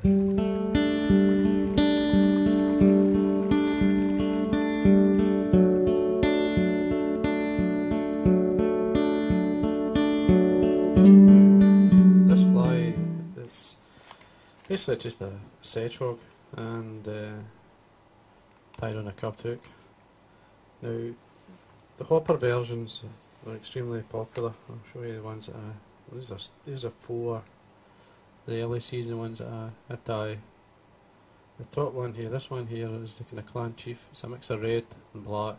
This fly is basically just a sedge hog and uh, tied on a curved hook. Now, the hopper versions are extremely popular. I'll show you the ones that I. These are these are four. The early season ones that I, I. The top one here, this one here is the kind of clan chief. It's a mix of red and black.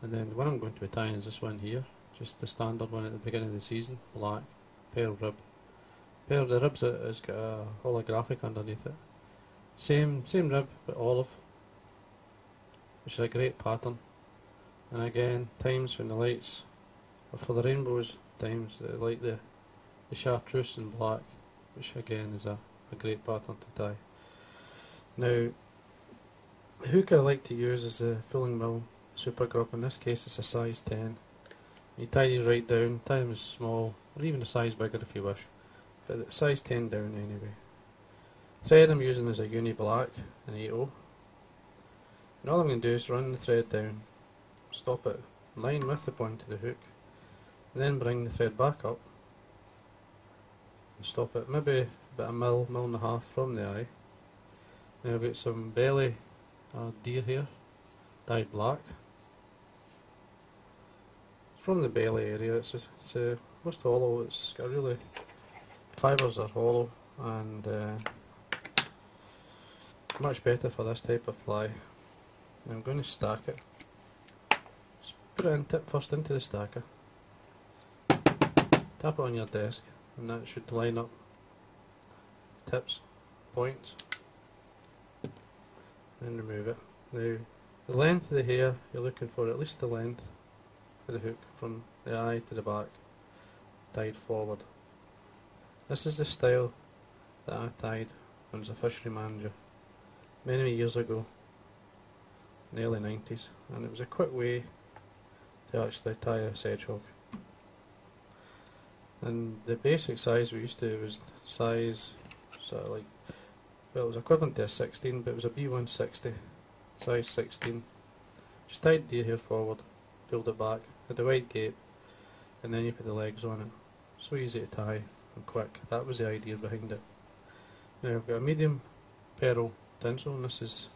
And then the one I'm going to be tying is this one here, just the standard one at the beginning of the season, black, pearl rib. Pearl the ribs it has got a holographic underneath it. Same same rib but olive, which is a great pattern. And again, times when the lights for the rainbows, times that like the the chartreuse in black, which again is a, a great pattern to tie. Now, the hook I like to use is the Fulling Mill Super Grub. In this case, it's a size 10. You tie these right down, tie them as small, or even a size bigger if you wish. But size 10 down anyway. Thread I'm using is a Uni Black, an 8.0. And all I'm going to do is run the thread down, stop it, line with the point of the hook, and then bring the thread back up, and stop it maybe about a mil, mil and a half from the eye. Now I've got some belly uh, deer here, dyed black. From the belly area, it's, just, it's most hollow, it's got really, fibres are hollow and uh, much better for this type of fly. Now I'm going to stack it. Just put it in tip first into the stacker. Tap it on your desk and that should line up tips, points and remove it. Now, the length of the hair, you're looking for at least the length of the hook from the eye to the back, tied forward. This is the style that I tied when I was a fishery manager many years ago, in the early 90s, and it was a quick way to actually tie a sedge hog. And the basic size we used to was size sort of like well, it was equivalent to a 16, but it was a B160, size 16. Just tied deer hair forward, pulled it back, had a wide gape, and then you put the legs on it. So easy to tie and quick. That was the idea behind it. Now I've got a medium pearl tinsel, and this is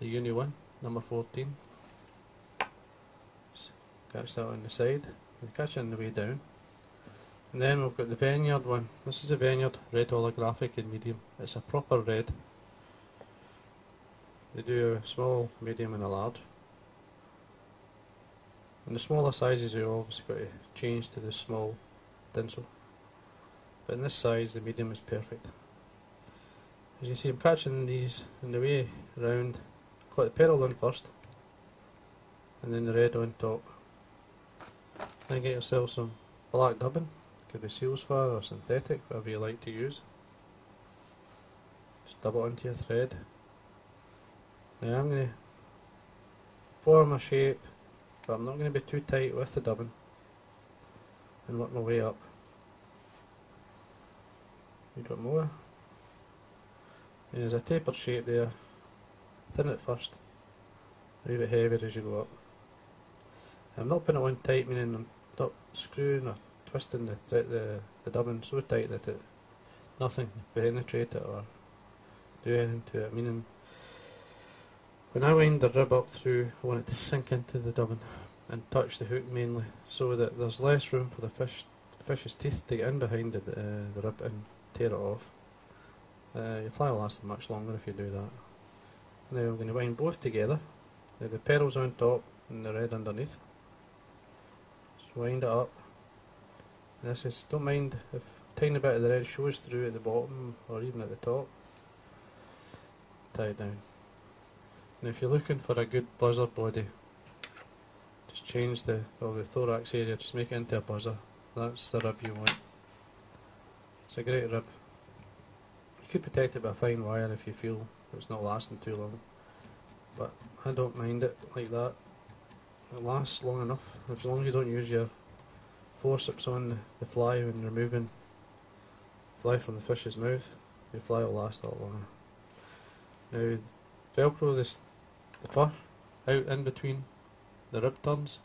the Uni one, number 14. Just catch that on the side, and catch it on the way down. And then we've got the Veniard one. This is the Veniard red holographic in medium. It's a proper red. They do a small, medium and a large. And the smaller sizes you obviously got to change to the small tinsel. But in this size the medium is perfect. As you see I'm catching these in the way round. Click the pearl on first. And then the red on top. Then get yourself some black dubbin. Could be seals fur or synthetic, whatever you like to use. Just double it into your thread. Now I'm going to form a shape, but I'm not going to be too tight with the dubbin and work my way up. A got more. And there's a tapered shape there. Thin it first, a wee bit heavier as you go up. I'm not putting it on tight, meaning I'm not screwing or twisting the the, the dubbin so tight that it nothing penetrate it or do anything to it. Meaning, when I wind the rib up through, I want it to sink into the dubbin and touch the hook mainly, so that there's less room for the fish, fish's teeth to get in behind the, uh, the rib and tear it off. Uh, your fly will last much longer if you do that. Now I'm going to wind both together. Now the pearls on top and the red underneath. Just wind it up this is, don't mind if a tiny bit of the red shows through at the bottom or even at the top. Tie it down. And if you're looking for a good buzzer body, just change the, well, the thorax area, just make it into a buzzer. That's the rib you want. It's a great rib. You could protect it by fine wire if you feel it's not lasting too long. But I don't mind it like that. It lasts long enough, as long as you don't use your forceps on the fly when you're removing fly from the fish's mouth. the fly will last a lot longer. Now, Velcro this the fur out in between the rib turns.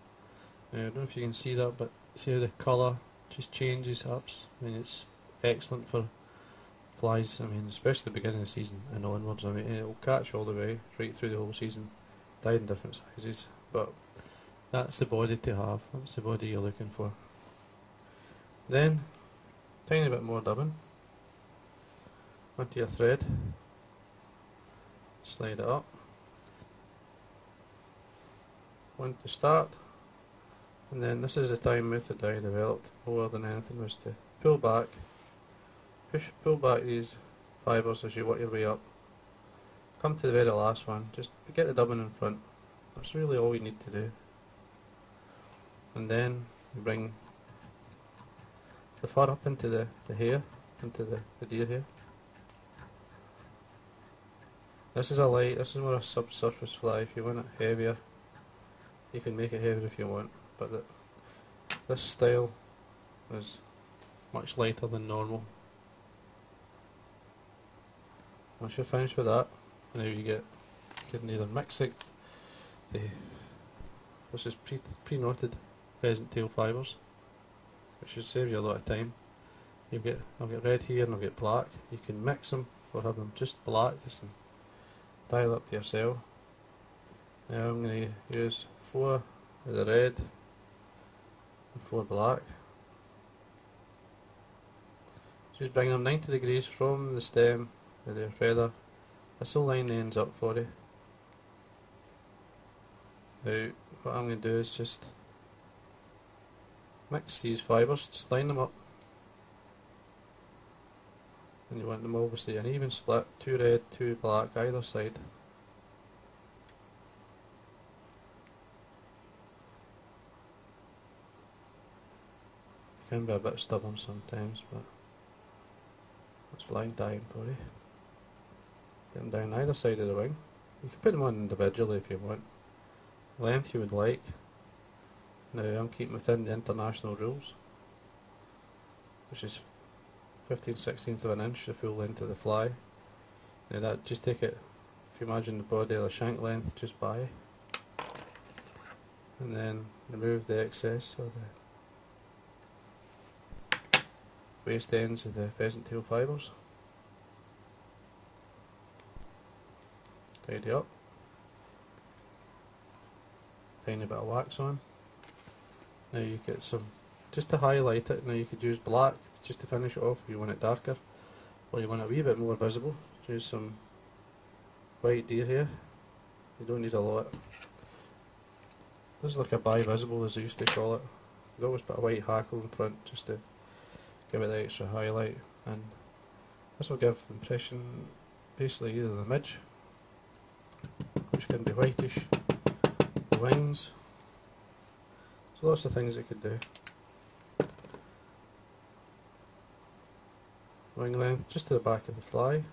Now, I don't know if you can see that, but see how the colour just changes up. I mean, it's excellent for flies. I mean, especially the beginning of the season and onwards. I mean, it'll catch all the way right through the whole season, dyed in different sizes. But that's the body to have. That's the body you're looking for. Then, tiny bit more dubbing onto your thread. Slide it up. One to start. And then this is the time method I developed more than anything was to pull back, push, pull back these fibres as you work your way up. Come to the very last one, just get the dubbing in front. That's really all you need to do. And then you bring the fur up into the, the hair, into the, the deer hair. This is a light, this is more a subsurface fly. If you want it heavier, you can make it heavier if you want. But the, this style is much lighter than normal. Once you're finished with that, now you get you can either mix it the this is pre pre knotted pheasant tail fibres, which should save you a lot of time. You get I'll get red here and I'll get black. You can mix them or have them just black, just and dial up to yourself. Now I'm going to use four of the red and four black. Just bring them 90 degrees from the stem of your feather. This will line the ends up for you. Now what I'm going to do is just mix these fibres, just line them up. And you want them obviously an even split, two red, two black either side. can be a bit stubborn sometimes, but it's flying time for you. Get them down either side of the wing. You can put them on individually if you want. Length you would like. Now I'm keeping within the international rules, which is 15 16th of an inch, the full length of the fly. Now that just take it, if you imagine the body of the shank length just by, and then remove the excess of the waste ends of the pheasant tail fibres. Tidy up. Tiny bit of wax on. Now you get some, just to highlight it, now you could use black just to finish it off if you want it darker. Or you want it a wee bit more visible, use some white deer here. You don't need a lot. This is like a bi-visible as they used to call it. You always put a white hackle in front just to give it the extra highlight and this will give the impression basically either the midge which can be whitish, the wings, lots of things it could do. Wing length just to the back of the fly,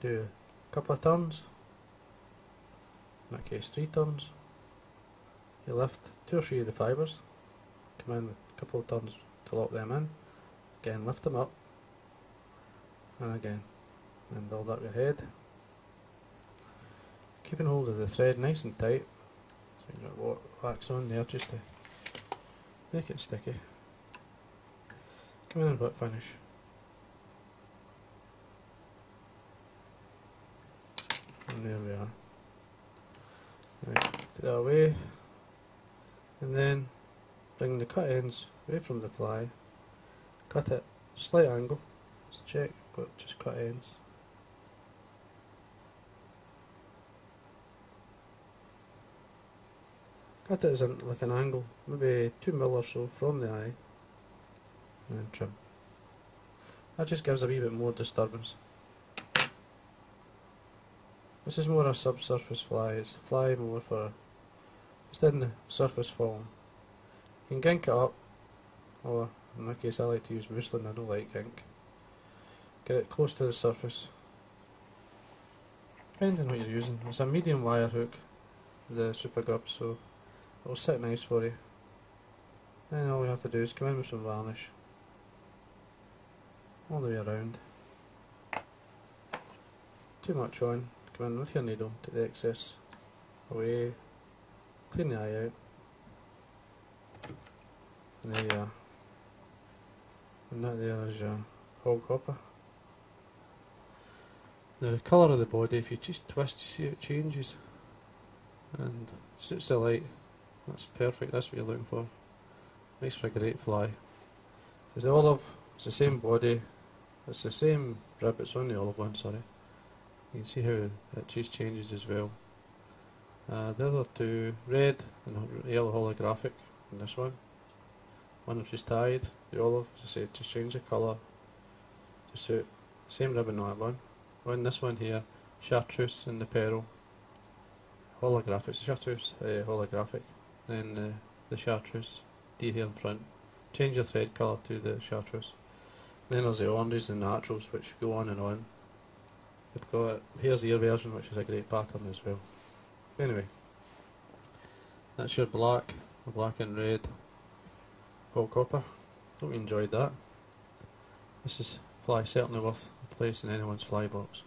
do a couple of turns, in that case three turns, you lift two or three of the fibres, come in a couple of turns to lock them in. Again, lift them up. And again, and build up your head. Keeping hold of the thread nice and tight. So you got wax on there just to make it sticky. Come in and butt finish. And there we are. Right, take that away. And then bring the cut ends away from the fly, cut it slight angle, just check, got just cut ends. Cut it as an, like an angle, maybe 2 mil or so from the eye, and then trim. That just gives a wee bit more disturbance. This is more a subsurface fly, it's fly more for, just in the surface form. You can gink it up, or in my case I like to use Mucilin, I don't like gink. Get it close to the surface. Depending on what you're using. It's a medium wire hook, the Super Grub, so it'll sit nice for you. Then all we have to do is come in with some varnish. all the way around. Too much on, come in with your needle, take the excess away, clean the eye out, and there you are. And that there is your hopper. Now the colour of the body, if you just twist you see it changes and suits the light. That's perfect, that's what you're looking for. Makes for a great fly. There's the olive, it's the same body, it's the same rib, it's on the olive one, sorry. You can see how it just changes as well. Uh, the other two, red and yellow holographic in this one. One which is tied, the olive, as I said, just change the colour to suit. Same ribbon on that one. On this one here, chartreuse and the pearl. Holographic, it's chartreuse uh, holographic. Then uh, the chartreuse, D here in front. Change the thread colour to the chartreuse. Then there's the oranges and naturals which go on and on. We've got, here's the ear version which is a great pattern as well. Anyway, that's your black, black and red, hog hopper. Hope you enjoyed that. This is fly certainly worth a place in anyone's fly box.